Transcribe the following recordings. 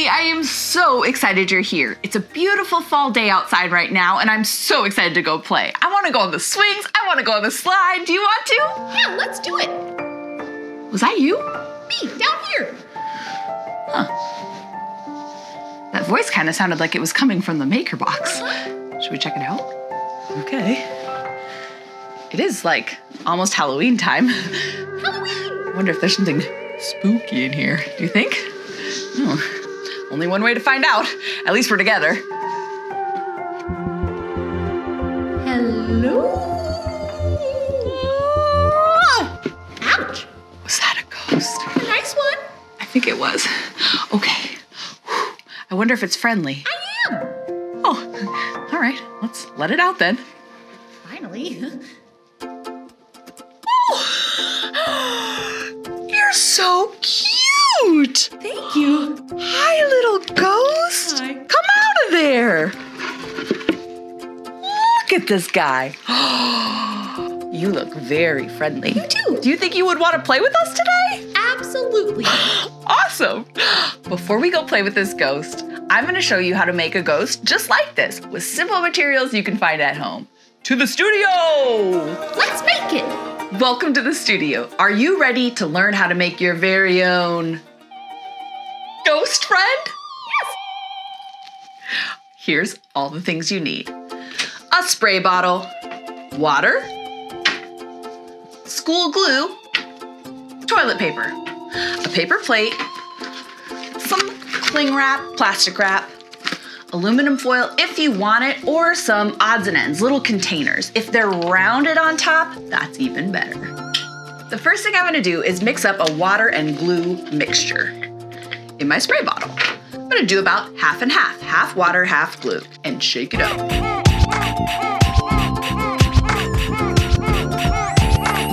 Riley, I am so excited you're here. It's a beautiful fall day outside right now, and I'm so excited to go play. I want to go on the swings, I want to go on the slide. Do you want to? Yeah, let's do it. Was that you? Me, down here. Huh. That voice kind of sounded like it was coming from the maker box. Uh-huh. Should we check it out? Okay. It is like almost Halloween time. Halloween. I wonder if there's something spooky in here. Do you think? Oh, only one way to find out. At least we're together. Hello. Ouch. Was that a ghost? A nice one. I think it was. Okay. Whew. I wonder if it's friendly. I am. Oh, all right. Let's let it out then. Finally. You're so cute. Thank you. Hi, little ghost. Hi. Come out of there. Look at this guy. you look very friendly. You too. Do you think you would want to play with us today? Absolutely. Awesome! Before we go play with this ghost, I'm gonna show you how to make a ghost just like this with simple materials you can find at home. To the studio! Let's make it. Welcome to the studio. Are you ready to learn how to make your very own ghost friend? Yes. Here's all the things you need a spray bottle, water, school glue, toilet paper, a paper plate, some cling wrap, plastic wrap, aluminum foil if you want it, or some odds and ends, little containers. If they're rounded on top, that's even better. The first thing I'm gonna do is mix up a water and glue mixture in my spray bottle. I'm gonna do about half and half, half water, half glue, and shake it up.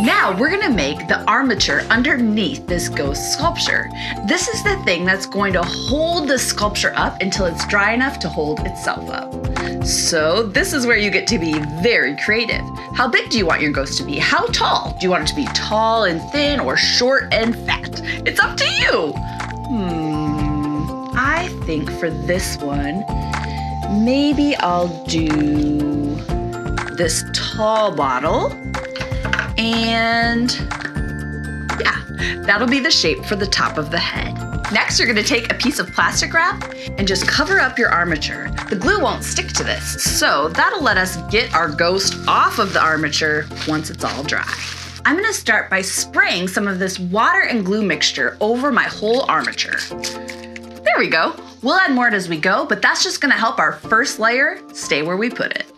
Now we're gonna make the armature underneath this ghost sculpture. This is the thing that's going to hold the sculpture up until it's dry enough to hold itself up. So this is where you get to be very creative. How big do you want your ghost to be? How tall? Do you want it to be tall and thin or short and fat? It's up to you. Hmm, I think for this one, maybe I'll do this tall bottle and yeah, that'll be the shape for the top of the head. Next, you're gonna take a piece of plastic wrap and just cover up your armature. The glue won't stick to this, so that'll let us get our ghost off of the armature once it's all dry. I'm gonna start by spraying some of this water and glue mixture over my whole armature. There we go. We'll add more as we go, but that's just gonna help our first layer stay where we put it.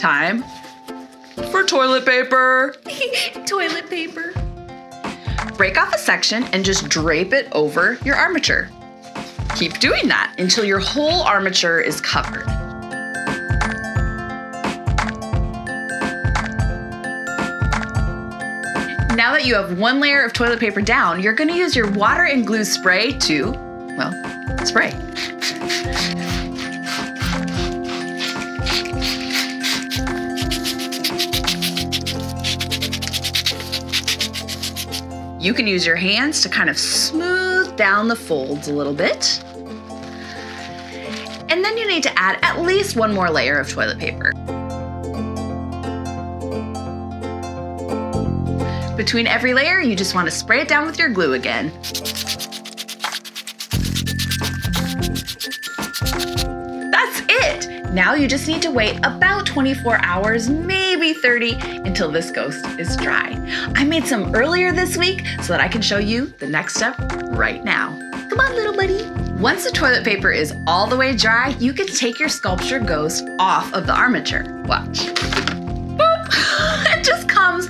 Time for toilet paper. Toilet paper. Break off a section and just drape it over your armature. Keep doing that until your whole armature is covered. Now that you have one layer of toilet paper down, you're gonna use your water and glue spray to, well, spray. You can use your hands to kind of smooth down the folds a little bit. And then you need to add at least one more layer of toilet paper. Between every layer, you just want to spray it down with your glue again. It! Now you just need to wait about 24 hours, maybe 30, until this ghost is dry. I made some earlier this week so that I can show you the next step right now. Come on, little buddy. Once the toilet paper is all the way dry, you can take your sculpture ghost off of the armature. Watch. Boop! it just comes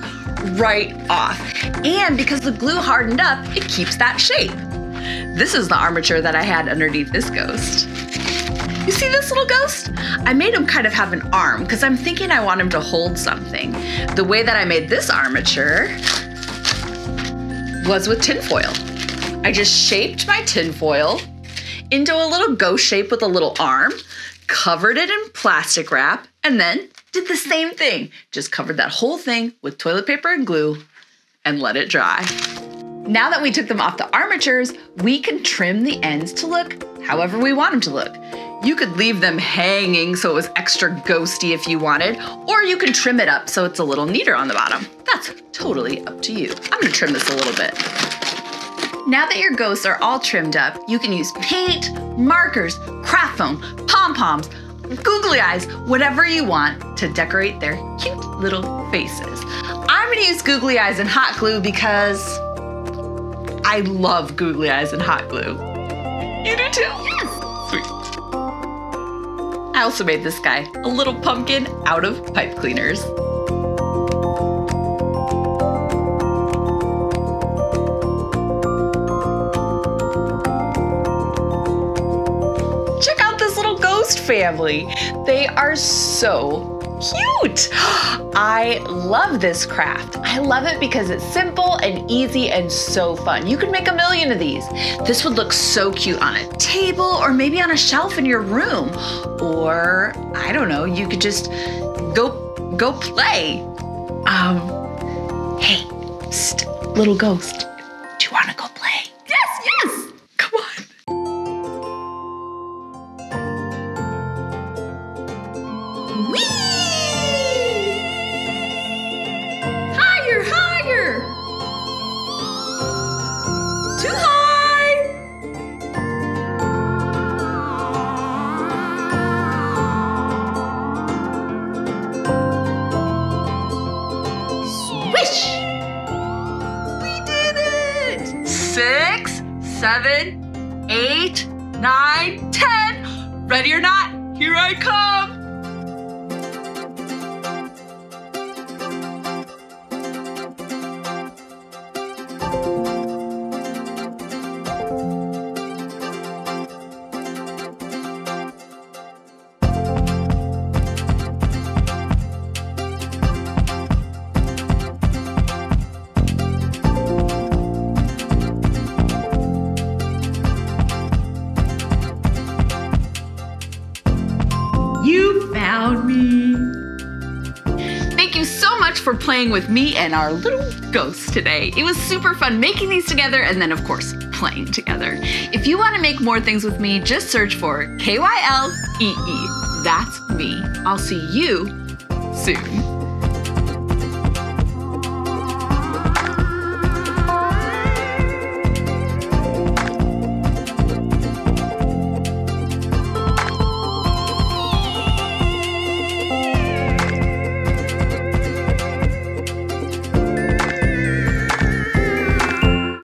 right off. And because the glue hardened up, it keeps that shape. This is the armature that I had underneath this ghost. You see this little ghost? I made him kind of have an arm because I'm thinking I want him to hold something. The way that I made this armature was with tinfoil. I just shaped my tinfoil into a little ghost shape with a little arm, covered it in plastic wrap, and then did the same thing. Just covered that whole thing with toilet paper and glue and let it dry. Now that we took them off the armatures, we can trim the ends to look however we want them to look. You could leave them hanging so it was extra ghosty if you wanted, or you can trim it up so it's a little neater on the bottom. That's totally up to you. I'm gonna trim this a little bit. Now that your ghosts are all trimmed up, you can use paint, markers, craft foam, pom-poms, googly eyes, whatever you want to decorate their cute little faces. I'm gonna use googly eyes and hot glue because I love googly eyes and hot glue. You do too? Yes. I also made this guy a little pumpkin out of pipe cleaners. Check out this little ghost family. They are so cute. I love this craft. I love it because it's simple and easy and so fun. You can make a million of these. This would look so cute on a table or maybe on a shelf in your room. Or I don't know, you could just go go play. Um hey, little ghost. Do you want to go play? Six, seven, eight, nine, ten. Ready or not, here I come. Much for playing with me and our little ghosts today. It was super fun making these together and then, of course, playing together. If you want to make more things with me, just search for KYLEE. That's me. I'll see you soon.